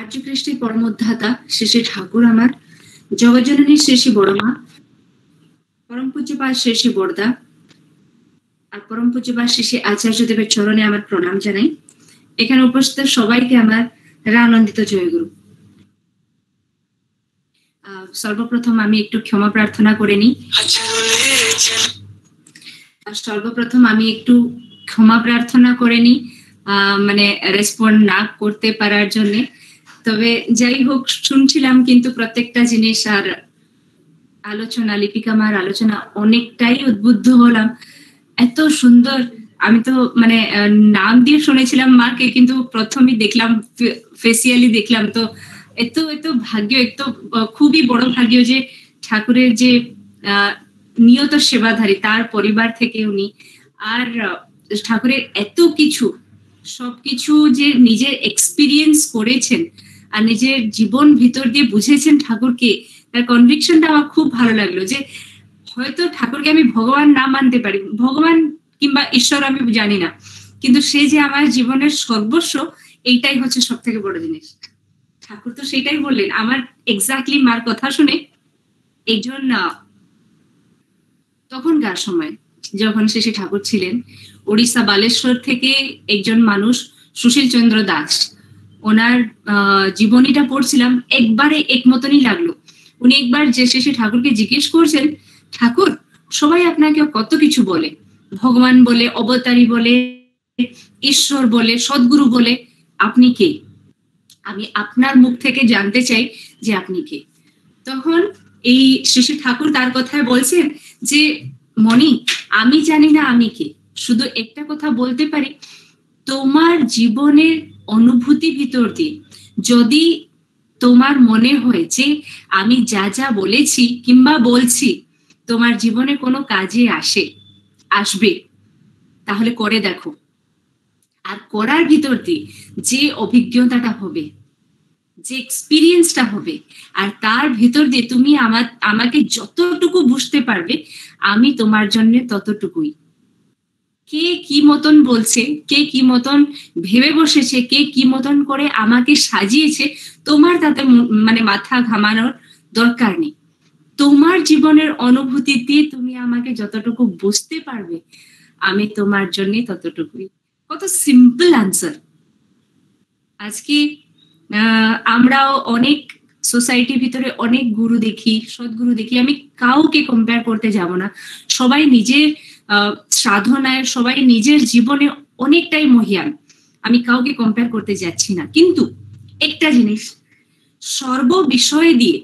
আর্যকৃষ্টি পরমোদ্ধাতা শ্রী ঠাকুর আমার, জগজ্জননী শ্রী শ্রী বড়মা পরম পূজ্যপাল শ্রী শ্রী বড়দা, আর পরম পূজ্যপাল শ্রী শ্রী আচার্যদেবের চরণে আমার প্রণাম জানাই। এখানে উপস্থিত সবাইকে আমার আনন্দিত জয়গুরু। সর্বপ্রথম আমি একটু ক্ষমা প্রার্থনা করে নিই। সর্বপ্রথম আমি একটু ক্ষমা প্রার্থনা করে নিই মানে রেসপন্ড না করতে পারার জন্য। তবে যাই হোক, শুনছিলাম কিন্তু প্রত্যেকটা জিনিস আর আলোচনা, লিপিকা মার আলোচনা অনেকটাই উদ্বুদ্ধ হলাম। এত সুন্দর, আমি তো মানে নাম দিয়ে শুনেছিলাম মাকে, কিন্তু প্রথমেই দেখলাম ফেসিয়ালি দেখলাম তো। এত এত ভাগ্য, এত খুবই বড় ভাগ্য যে ঠাকুরের যে নিয়ত সেবাধারী, তার পরিবার থেকে উনি। আর, ঠাকুরের এত কিছু, সবকিছু যে নিজের এক্সপিরিয়েন্স করেছেন আর নিজের জীবন ভিতর দিয়ে বুঝেছেন ঠাকুরকে, তার কনভিকশনটা আমার খুব ভালো লাগল যে হয়তো ঠাকুরকে আমি ভগবান না মানতে পারি। ভগবান কিংবা ঈশ্বর আমি জানি না। কিন্তু সে যে আমার জীবনের সর্বস্ব, এইটাই হচ্ছে সব থেকে বড় জিনিস। ঠাকুর তো সেটাই বললেন। আমার এক্স্যাক্টলি মার কথা শুনে এই জন্য তখনকার সময় যখন শেষে ঠাকুর ছিলেন, ওড়িশা বালেশ্বর থেকে একজন মানুষ সুশীল চন্দ্র দাস। ওনার জীবনীটা পড়ছিলাম, একবারে এক মতনই লাগল। উনি একবার যে শেষে ঠাকুরকে জিজ্ঞেস করছেন, ঠাকুর, সবাই আপনাকে কত কিছু বলে? ভগবান বলে, অবতারী বলে, ঈশ্বর বলে, সদ্গুরু বলে, আপনি কে? আমি আপনার মুখ থেকে জানতে চাই যে আপনি কে। তখন এই শ্রী ঠাকুর তার কথায় বলছেন যে মনি আমি জানি না আমি কে। শুধু একটা কথা বলতে পারি, তোমার জীবনের অনুভূতি ভিতর দিয়ে। যদি তোমার মনে হয়েছে আমি যা যা বলেছি কিংবা বলছি, তোমার জীবনে কোনো কাজে আসে, আসবে, তাহলে করে দেখো। আর করার ভিতর দিয়ে যে অভিজ্ঞতাটা হবে, যে এক্সপিরিয়েন্সটা হবে, আর তার ভিতর দিয়ে তুমি আমার, আমাকে যতটুকু বুঝতে পারবে, আমি তোমার জন্য ততটুকুই। কে কি মতন বলছে, কে কি মতন ভেবে বসেছে, কে কি মতন করে আমাকে সাজিয়েছে, তোমার তাতে মানে মাথা ঘামানোর দরকার নেই। তোমার জীবনের অনুভূতি দিয়ে তুমি আমাকে যতটুকু বুঝতে পারবে, আমি তোমার জন্য ততটুকুই। কত সিম্পল আনসার আজকে আমরাও অনেক সোসাইটির ভিতরে অনেক গুরু দেখি, সদ্গুরু দেখি, আমি কাউকে কম্পেয়ার করতে যাব না। সবাই নিজের সাধনায় সবাই নিজের জীবনে অনেকটাই মহিয়ান। আমি কাউকে কম্পেয়ার করতে যাচ্ছি না। কিন্তু একটা জিনিস, সর্ব বিষয় দিয়ে,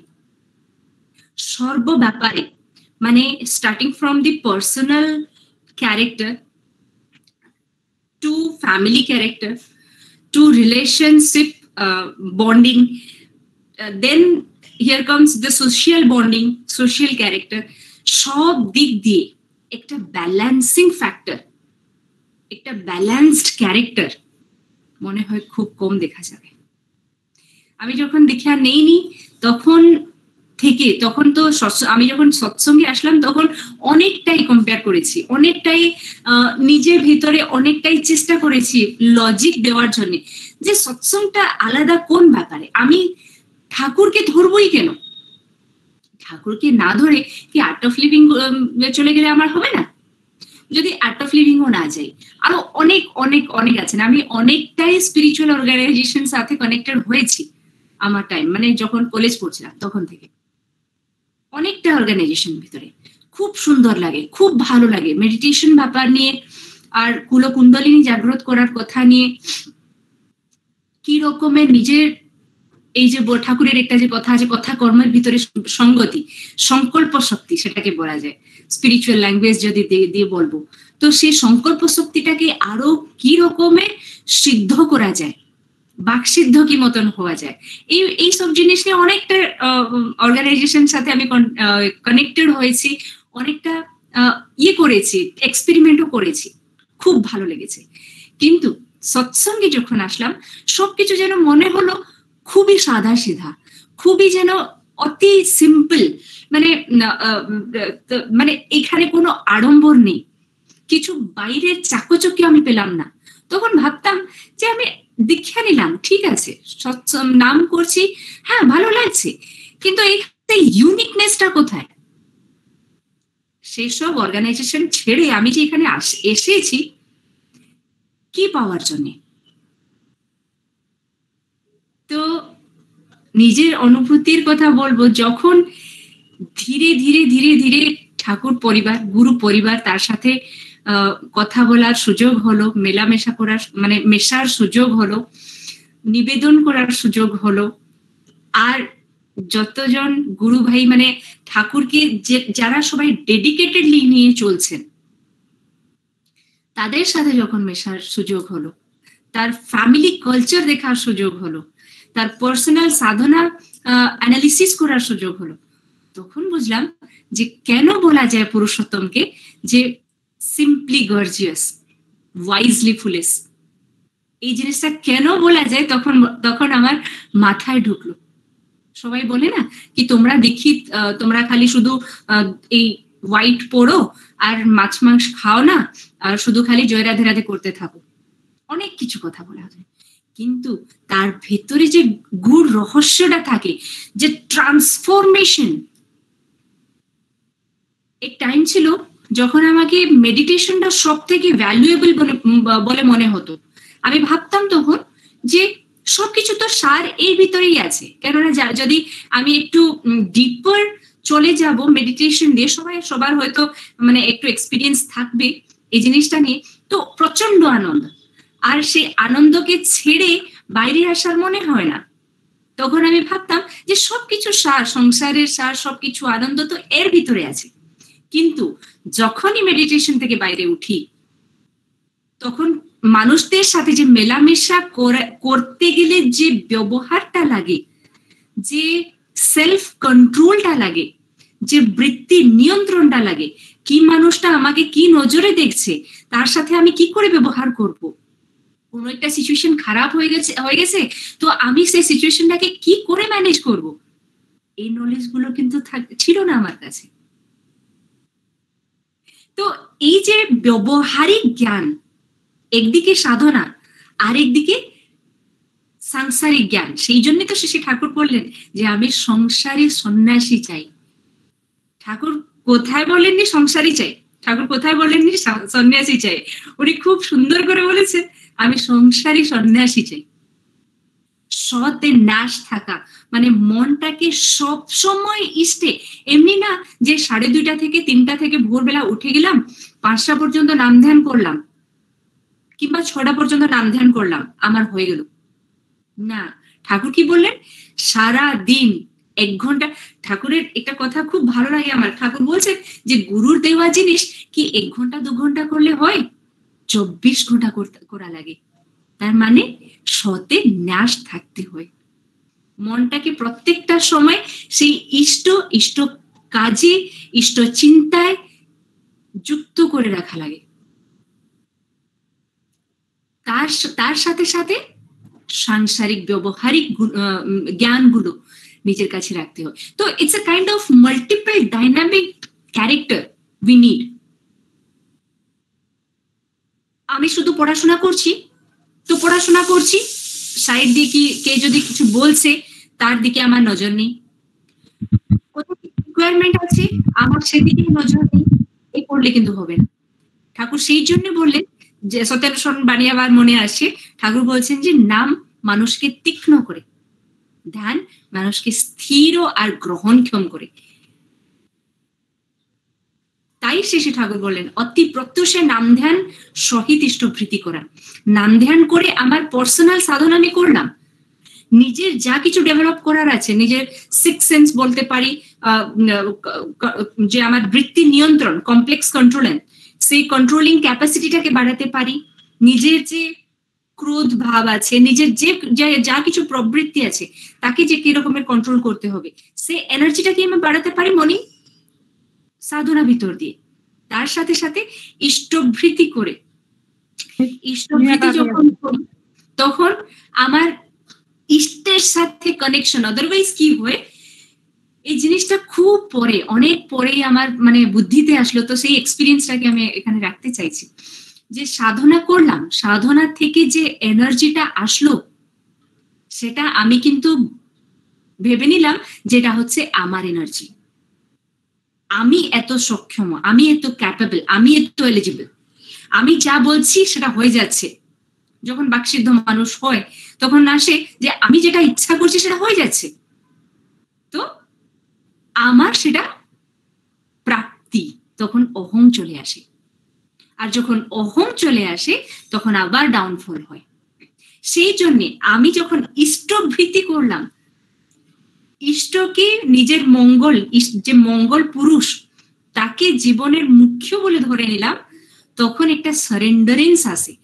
সর্ব ব্যাপারে মানে starting from the personal character to family character to relationship bonding then here comes the social bonding social character সব দিক দিয়ে একটা ব্যালেন্সিং ফ্যাক্টর একটা ব্যালেন্সড ক্যারেক্টার মনে হয় খুব কম দেখা যাবে। আমি যখন দেখে আর নেইনি, তখন থেকে, তখন তো আমি যখন সৎসঙ্গে আসলাম, তখন অনেকটাই কম্পেয়ার করেছি, অনেকটাই নিজের ভিতরে অনেকটাই চেষ্টা করেছি লজিক দেওয়ার জন্য যে সৎসঙ্গটা আলাদা কোন ব্যাপারে? আমি ঠাকুরকে ধরবই কেন? ঠাকুরকে না ধরে কি আর্ট অফ লিভিং চলে গেলে আমার হবে না? যদি আর্ট অফ লিভিংও না যাই আরও অনেক অনেক অনেক আছেন। আমি অনেকটাই স্পিরিচুয়াল অর্গানাইজেশন সাথে কানেক্টেড হয়েছি আমার টাইম মানে যখন কলেজ পড়ছিলাম তখন থেকে। অনেকটা অর্গানাইজেশন ভিতরে। খুব সুন্দর লাগে, খুব ভালো লাগে। মেডিটেশন ব্যাপার নিয়ে আর কুলকুণ্ডলিনী জাগ্রত করার কথা নিয়ে কি রকমের নিজের এই যে ঠাকুরের একটা যে কথা আছে, কথা কর্মের ভিতরে সঙ্গতি, সংকল্প শক্তি সেটাকে বলা যায়। স্পিরিচুয়াল ল্যাঙ্গুয়েজ যদি দিয়ে বলব। তো সেই সংকল্প শক্তিটাকে আরও কি রকমের সিদ্ধ করা যায়? বাকসিদ্ধ কি মতন হওয়া যায়? এই এই সব জিনিস নিয়ে অনেকটা অর্গানাইজেশন সাথে আমি কানেক্টেড হয়েছি, অনেকটা ইয়ে করেছি এক্সপেরিমেন্টও করেছি। খুব ভালো লেগেছে। কিন্তু সৎসঙ্গে যখন আসলাম, সবকিছু যেন মনে হলো খুবই সাদা সিধা খুবই যেন অতি সিম্পল মানে মানে এখানে কোনো আড়ম্বর নেই। কিছু বাইরের চাকচকি আমি পেলাম না। তখন ভাবতাম যে আমি দীক্ষা নিলাম, ঠিক আছে নাম করছি হ্যাঁ ভালো লাগছে, কিন্তু এই ইউনিকনেসটা কোথায়? সেসব অর্গানাইজেশন ছেড়ে আমি যে এখানে এসেছি, কি পাওয়ার জন্য? তো নিজের অনুভূতির কথা বলব, যখন ধীরে ধীরে ধীরে ধীরে ঠাকুর পরিবার, গুরু পরিবার তার সাথে কথা বলার সুযোগ হলো, মেলামেশা করার মানে মেশার সুযোগ হলো, নিবেদন করার সুযোগ হলো। আর যতজন গুরু ভাই মানে ঠাকুরকে যে, যারা সবাই ডেডিকেটেডলি নিয়ে চলছেন, তাদের সাথে যখন মেশার সুযোগ হলো, তার ফ্যামিলি কালচার দেখার সুযোগ হলো তার পার্সোনাল সাধনা অ্যানালিসিস করার সুযোগ হলো। তখন বুঝলাম যে কেন বলা যায় পুরুষোত্তমকে যে সিম্পলি গর্জিয়াস ওয়াইজলি ফুলেস এই জিনিসটা কেন বলা যায় তখন তখন আমার মাথায় ঢুকলো। সবাই বলে না কি তোমরা দেখি তোমরা খালি শুধু এই হোয়াইট পড়ো আর মাছ মাংস খাও না, আর শুধু খালি জয় রাধে রাধে করতে থাকো। অনেক কিছু কথা বলা যায় কিন্তু তার ভেতরে যে গুড় রহস্যটা থাকে, যে ট্রান্সফরমেশন এক টাইম ছিল যখন আমাকে মেডিটেশনটা সব থেকে ভ্যালুয়েবল বলে মনে হতো। আমি ভাবতাম তখন যে সবকিছু তো সার এর ভিতরেই আছে। কেননা যদি আমি একটু ডিপার চলে যাব মেডিটেশন দিয়ে, সবাই, সবার হয়তো মানে একটু এক্সপিরিয়েন্স থাকবে এই জিনিসটা নিয়ে, তো প্রচণ্ড আনন্দ। আর সেই আনন্দকে ছেড়ে বাইরে আসার মনে হয় না। তখন আমি ভাবতাম যে সবকিছু সার, সংসারের সার, সবকিছু আনন্দ তো এর ভিতরে আছে। কিন্তু যখনই মেডিটেশন থেকে বাইরে উঠি, তখন মানুষদের সাথে যে মেলামেশা করতে গেলে যে ব্যবহারটা লাগে, যে সেলফ কন্ট্রোলটা লাগে, যে বৃত্তি নিয়ন্ত্রণটা লাগে, কি মানুষটা আমাকে কি নজরে দেখছে, তার সাথে আমি কি করে ব্যবহার করব? কোনো একটা সিচুয়েশন খারাপ হয়ে গেছে হয়ে গেছে, তো আমি সেই সিচুয়েশনটাকে কি করে ম্যানেজ করব? এই নলেজগুলো কিন্তু ছিল না আমার কাছে। তো এই যে ব্যবহারিক জ্ঞান, একদিকে সাধনা, আরেকদিকে সাংসারিক জ্ঞান, সেই জন্য তো শ্রী ঠাকুর বললেন যে, আমি সংসারী সন্ন্যাসী চাই। ঠাকুর কোথায় বলেননি সংসারী চাই? ঠাকুর কোথায় বলেননি সন্ন্যাসী চাই? উনি খুব সুন্দর করে বলেছে আমি সংসারী সন্ন্যাসী চাই। সতে নাশ থাকা মানে মনটাকে সব সময় ইষ্টে। এমনি না যে সাড়ে দুইটা থেকে তিনটা থেকে ভোরবেলা উঠে গেলাম, পাঁচটা পর্যন্ত নাম ধ্যান করলাম, কিংবা ছটা পর্যন্ত নাম ধ্যান করলাম, আমার হয়ে গেল। না, ঠাকুর কি বললেন? সারা দিন, এক ঘণ্টা, ঠাকুরের একটা কথা খুব ভালো লাগে আমার। ঠাকুর বলছেন যে, গুরুর দেওয়া জিনিস কি এক ঘণ্টা, দু ঘণ্টা করলে হয়? চব্বিশ ঘণ্টা করা লাগে। তার মানে সতে ন্যাস থাকতে হয়। মনটাকে প্রত্যেকটা সময় সেই ইষ্ট ইষ্ট কাজে, ইষ্ট চিন্তায় যুক্ত করে রাখা লাগে। তার তার সাথে সাথে সাংসারিক, ব্যবহারিক জ্ঞানগুলো নিজের কাছে রাখতে হয়। তো it's a kind of multiple dynamic character we need আমি শুধু পড়াশোনা করছি? তো পড়াশোনা করছি? সাইড দিয়ে কি কে যদি কিছু বলছে, তার দিকে আমার নজর নেই। রিকোয়ারমেন্ট আছে? আমার সেদিকে নজর নেই। এই পড়লে কিন্তু হবে না। ঠাকুর সেই জন্য বললেন যে সত্যানুসরণ বাণী আবার মনে আসে, ঠাকুর বলছেন যে, নাম মানুষকে তীক্ষ্ণ করে, ধ্যান মানুষকে স্থির আর গ্রহণক্ষম করে। তাই শেষে ঠাকুর বললেন, অতি প্রত্যুষে নাম ধ্যান সহিত ইষ্টভৃতি করা। নাম ধ্যান করে আমার পার্সোনাল সাধন আমি করলাম। নিজের যা কিছু ডেভেলপ করার আছে, নিজের সিক্স সেন্স বলতে পারি যে আমার বৃত্তি নিয়ন্ত্রণ কমপ্লেক্স কন্ট্রোলেন্স সেই কন্ট্রোলিং ক্যাপাসিটিটাকে বাড়াতে পারি। নিজের যে ক্রোধ ভাব আছে, নিজের যে, যা কিছু প্রবৃত্তি আছে, তাকে যে কি রকমের কন্ট্রোল করতে হবে, সেই এনার্জিটাকে আমি বাড়াতে পারি মনে সাধনা ভিতর দিয়ে। তার সাথে সাথে ইষ্টভৃতি করে। ইষ্টভৃতি যখন করি তখন আমার ইষ্টের সাথে কানেকশন আদারওয়াইজ কি হয়? এই জিনিসটা খুব পরে অনেক পরেই আমার মানে বুদ্ধিতে আসলো। তো সেই এক্সপিরিয়েন্সটাকে আমি এখানে রাখতে চাইছি। যে সাধনা করলাম সাধনা থেকে যে এনার্জিটা আসলো সেটা আমি কিন্তু ভেবে নিলাম যেটা হচ্ছে আমার এনার্জি আমি এত সক্ষম, আমি এত ক্যাপেবল আমি এত এলিজিবল আমি যা বলছি সেটা হয়ে যাচ্ছে। যখন বাকসিদ্ধ মানুষ হয়, তখন আসে যে আমি যেটা ইচ্ছা করছি সেটা হয়ে যাচ্ছে। তো আমার সেটা প্রাপ্তি, তখন অহং চলে আসে। আর যখন অহং চলে আসে, তখন আবার ডাউনফল হয়। সেই জন্যে আমি যখন ইষ্টভৃতি করলাম ইষ্টকে নিজের মঙ্গল যে মঙ্গল পুরুষ, তাকে জীবনের মুখ্য বলে ধরে নিলাম, তখন একটা সারেন্ডারেন্স আসে।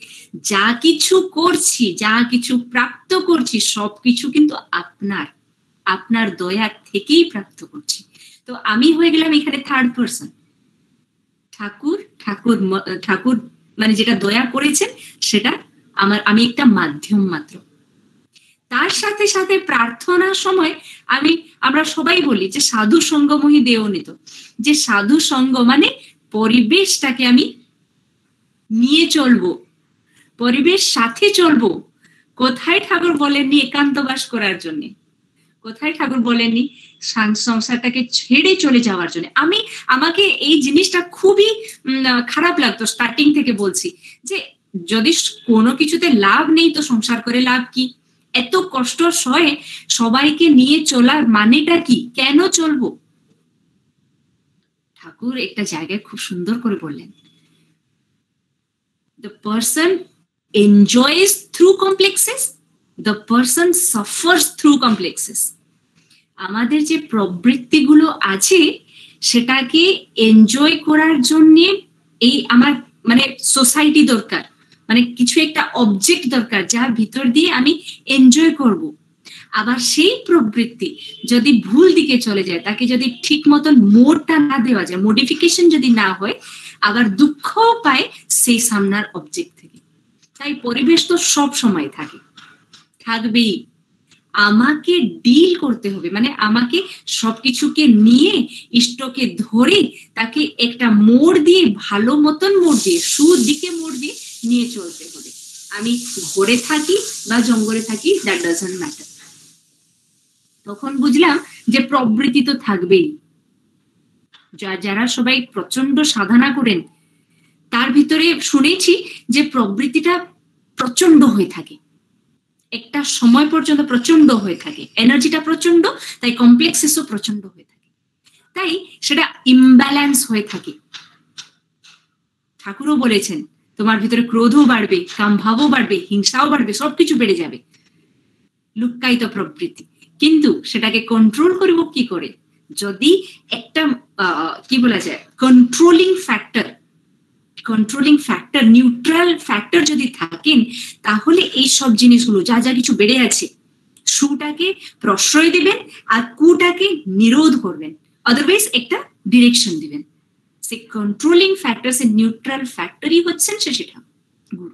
যা কিছু করছি, যা কিছু প্রাপ্ত করছি সবকিছু কিন্তু আপনার আপনার দয়া থেকেই প্রাপ্ত করছি। তো আমি হয়ে গেলাম এখানে থার্ড পার্সন ঠাকুর ঠাকুর ঠাকুর মানে যেটা দয়া করেছেন, সেটা আমার, আমি একটা মাধ্যম মাত্র। তার সাথে সাথে প্রার্থনার সময় আমি, আমরা সবাই বলি যে সাধু সঙ্গমহি দেওনিত যে সাধু সঙ্গ মানে পরিবেশটাকে আমি নিয়ে চলবো, পরিবেশ সাথে চলবো। কোথায় ঠাকুর বলেননি একান্তবাস করার জন্য? কোথায় ঠাকুর বলেননি সংসারটাকে ছেড়ে চলে যাওয়ার জন্য? আমি, আমাকে এই জিনিসটা খুবই খারাপ লাগতো স্টার্টিং থেকে বলছি যে যদি কোনো কিছুতে লাভ নেই তো সংসার করে লাভ কি? এত কষ্ট সয়ে সবাইকে নিয়ে চলার মানেটা কি? কেন চলবো? ঠাকুর একটা জায়গায় খুব সুন্দর করে বললেন। The person enjoys through complexes, the person suffers through complexes. আমাদের যে প্রবৃত্তিগুলো আছে, সেটাকে এনজয় করার জন্য এই আমার মানে সোসাইটি দরকার। মানে কিছু একটা অবজেক্ট দরকার, যার ভিতর দিয়ে আমি এনজয় করব। আবার সেই প্রবৃত্তি যদি ভুল দিকে চলে যায়, তাকে যদি ঠিক মতন মোড়টা না দেওয়া যায় মডিফিকেশন যদি না হয়, আবার দুঃখ পায় সেই সামনার অবজেক্ট থেকে। তাই পরিবেশ তো সব সময় থাকে। থাকবেই। আমাকে ডিল করতে হবে। মানে আমাকে সবকিছুকে নিয়ে, ইষ্টকে ধরে, তাকে একটা মোড় দিয়ে, ভালো মতন মোড় দিয়ে সুদিকে মোড় দিয়ে নিয়ে চলতে হবে। আমি ঘরে থাকি বা জঙ্গলে থাকি দ্যাট ডাজন্ট ম্যাটার তখন বুঝলাম যে প্রবৃত্তি তো থাকবেই। যারা সবাই প্রচণ্ড সাধনা করেন, তার ভিতরে শুনেছি যে প্রবৃত্তিটা প্রচণ্ড হয়ে থাকে। একটা সময় পর্যন্ত প্রচণ্ড হয়ে থাকে। এনার্জিটা প্রচণ্ড তাই কমপ্লেক্সেসও প্রচণ্ড হয়ে থাকে। তাই সেটা ইমব্যালেন্স হয়ে থাকে। ঠাকুরও বলেছেন তোমার ভিতরে ক্রোধও বাড়বে কামভাবও বাড়বে, হিংসাও বাড়বে, সবকিছু বেড়ে যাবে। লুক্কায়িত প্রবৃত্তি। কিন্তু সেটাকে কন্ট্রোল করব কি করে? যদি একটা কি বলা যায়? Controlling factor controlling factor neutral factor যদি থাকেন, তাহলে এই সব জিনিসগুলো, যা যা কিছু বেড়ে আছে, সুটাকে প্রশ্রয় দিবেন আর কুটাকে নিরোধ করবেন। আদারওয়াইজ একটা ডিরেকশন দিবেন। কন্ট্রোলিং ফ্যাক্টর সে নিউট্রাল ফ্যাক্টরই হচ্ছেন সে সেটা। গুরু।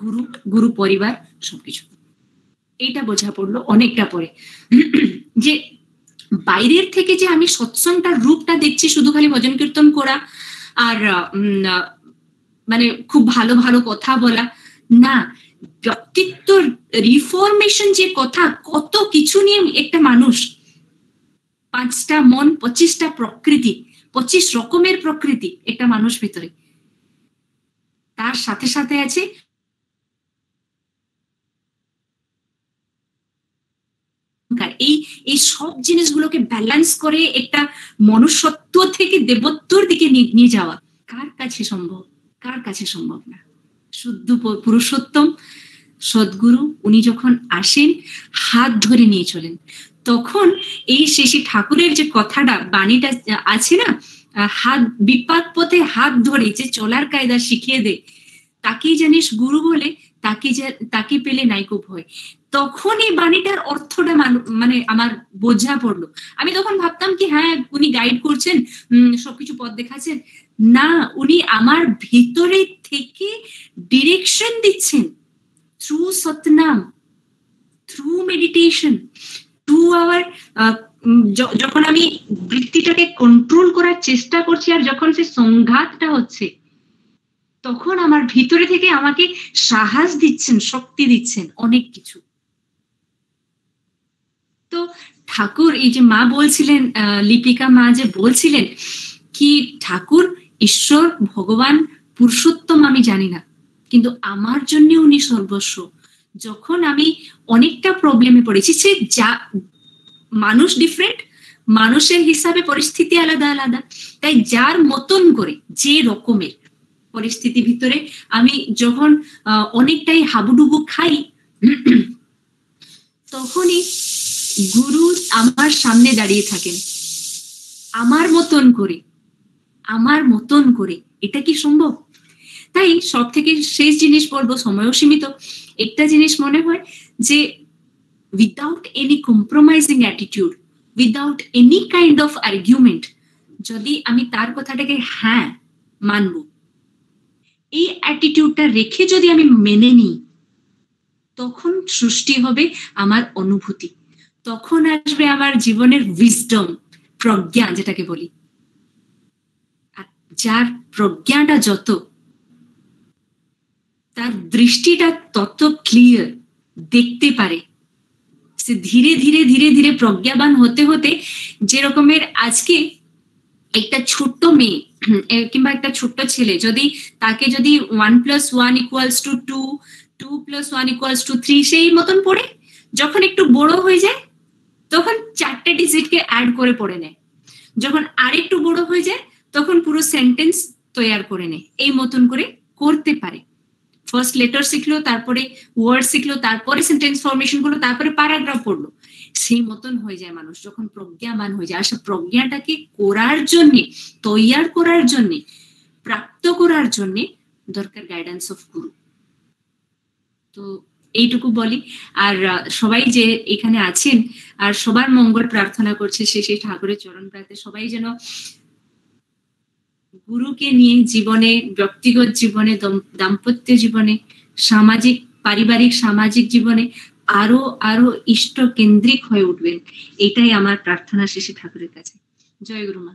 গুরু গুরু পরিবার, সবকিছু। এইটা বোঝা পড়ল অনেকটা পরে। যে বাইরের থেকে যে আমি সৎসংটার রূপটা দেখছি, শুধু খালি ভজন কীর্তন করা আর মানে খুব ভালো ভালো কথা বলা, না। ব্যক্তিত্ব রিফরমেশন যে কথা, কত কিছু নিয়ে একটা মানুষ, পাঁচটা মন, পঁচিশটা প্রকৃতি পঁচিশ রকমের প্রকৃতি একটা মানুষ ভিতরে। তার সাথে সাথে আছে এই এই সব জিনিসগুলোকে ব্যালেন্স করে একটা মনুষ্যত্ব থেকে দেবত্বর দিকে নিয়ে যাওয়া। কার কাছে সম্ভব? কার কাছে সম্ভব না? শুদ্ধ পুরুষোত্তম, সদ্গুরু, উনি যখন আসেন, হাত ধরে নিয়ে চলেন। তখন এই শেষী ঠাকুরের যে কথাটা, বাণীটা আছে না হাত বিপাদ পথে হাত ধরে যে চলার কায়দা শিখিয়ে দে, তাকেই জানিস গুরু বলে, তাকে তাকে পেলে নাইকো ভয়। তখন এই বাণীটার অর্থটা মানে আমার বোঝা পড়ল। আমি তখন ভাবতাম কি হ্যাঁ উনি গাইড করছেন সবকিছু পথ দেখাচ্ছেন। না, উনি আমার ভিতরে থেকে ডিরেকশন দিচ্ছেন। Through Satnam through meditation to our যখন আমি বৃত্তিটাকে কন্ট্রোল করার চেষ্টা করছি আর যখন সে সংঘাতটা হচ্ছে, তখন আমার ভিতরে থেকে আমাকে সাহস দিচ্ছেন, শক্তি দিচ্ছেন অনেক কিছু। তো ঠাকুর, এই যে মা বলছিলেন লিপিকা মা যে বলছিলেন কি ঠাকুর, ঈশ্বর, ভগবান, পুরুষোত্তম আমি জানি না, কিন্তু আমার জন্য উনি সর্বস্ব। যখন আমি অনেকটা প্রবলেমে পড়েছি, সে যা, মানুষ ডিফারেন্ট মানুষের হিসাবে পরিস্থিতি আলাদা আলাদা। তাই যার মতন করে, যে রকমের পরিস্থিতি ভিতরে আমি যখন অনেকটাই হাবুডুবু খাই, তখনই গুরু আমার সামনে দাঁড়িয়ে থাকেন। আমার মতন করে, আমার মতন করে, এটা কি সম্ভব? তাই সব থেকে শেষ জিনিস বলব, সময়ও সীমিত। একটা জিনিস মনে হয় যে without any compromising attitude without any kind of argument যদি আমি তার কথাটাকে হ্যাঁ মানব, এই অ্যাটিটিউডটা রেখে যদি আমি মেনে নিই, তখন সৃষ্টি হবে আমার অনুভূতি। তখন আসবে আমার জীবনের উইজডম প্রজ্ঞা, যেটাকে বলি। যার প্রজ্ঞাটা যত তার দৃষ্টিটা তত ক্লিয়ার দেখতে পারে। সে ধীরে ধীরে ধীরে ধীরে প্রজ্ঞাবান হতে হতে যে রকমের আজকে একটা ছোট্ট মেয়ে কিংবা একটা ছোট্ট ছেলে যদি তাকে যদি one plus one equals to two two plus one equals to three সেই মতন পড়ে, যখন একটু বড় হয়ে যায়, তখন চারটে ডিজিটকে অ্যাড করে পড়ে নেয়। যখন আরেকটু বড় হয়ে যায়, তখন পুরো সেন্টেন্স তৈয়ার করে নেয়। এই মতন করে করতে পারে। ফার্স্ট লেটার শিখলো, তারপরে ওয়ার্ড শিখলো, তারপরে সেন্টেন্স ফরমেশন করল, তারপরে প্যারাগ্রাফ পড়ল। সেই মতন হয়ে যায় মানুষ, যখন প্রজ্ঞামান হয়ে যায়। আসলে প্রজ্ঞাটাকে করার জন্যে, তৈয়ার করার জন্যে, প্রাপ্ত করার জন্যে দরকার গাইডেন্স অফ গুরু তো এইটুকু বলি। আর সবাই যে এখানে আছেন, আর সবার মঙ্গল প্রার্থনা করছে সে সেই ঠাকুরের চরণ প্রার্থে সবাই যেন গুরুকে নিয়ে জীবনে, ব্যক্তিগত জীবনে দাম্পত্য জীবনে, সামাজিক, পারিবারিক, সামাজিক জীবনে আরও আরও ইষ্ট কেন্দ্রিক হয়ে উঠবেন। এটাই আমার প্রার্থনা শেষে ঠাকুরের কাছে। জয় গুরুমা।